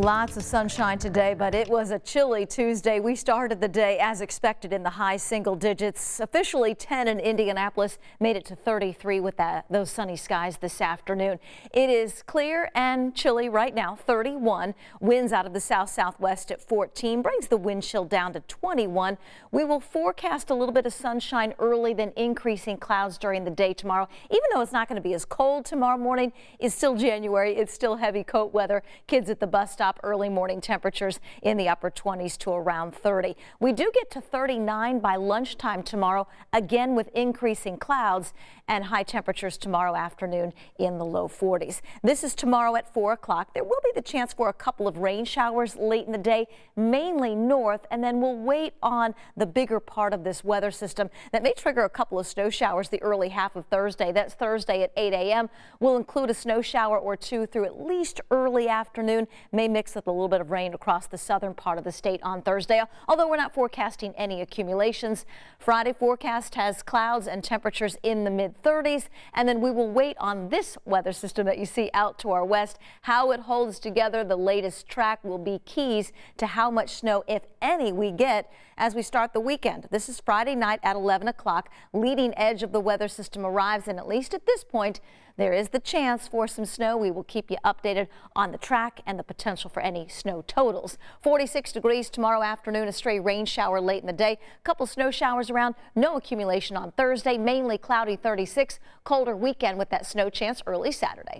Lots of sunshine today, but it was a chilly Tuesday. We started the day as expected in the high single digits. Officially 10 in Indianapolis made it to 33 with that, those sunny skies this afternoon. It is clear and chilly right now, 31. Winds out of the south southwest at 14 brings the wind chill down to 21. We will forecast a little bit of sunshine early, then increasing clouds during the day tomorrow. Even though it's not going to be as cold tomorrow morning, it's still January. It's still heavy coat weather. Kids at the bus stop early morning temperatures in the upper 20s to around 30. We do get to 39 by lunchtime tomorrow, again with increasing clouds and high temperatures tomorrow afternoon in the low 40s. This is tomorrow at 4 o'clock. There will be the chance for a couple of rain showers late in the day, mainly north, and then we'll wait on the bigger part of this weather system that may trigger a couple of snow showers the early half of Thursday. That's Thursday at 8 a.m. We'll include a snow shower or two through at least early afternoon, may mix up a little bit of rain across the southern part of the state on Thursday, although we're not forecasting any accumulations. Friday forecast has clouds and temperatures in the mid 30s, and then we will wait on this weather system that you see out to our west. How it holds together, the latest track will be keys to how much snow, if any, we get as we start the weekend. This is Friday night at 11 o'clock. Leading edge of the weather system arrives, and at least at this point, there is the chance for some snow. We will keep you updated on the track and the potential for any snow totals. 46 degrees tomorrow afternoon, a stray rain shower late in the day. A couple snow showers around. No accumulation on Thursday, mainly cloudy 36. Colder weekend with that snow chance early Saturday.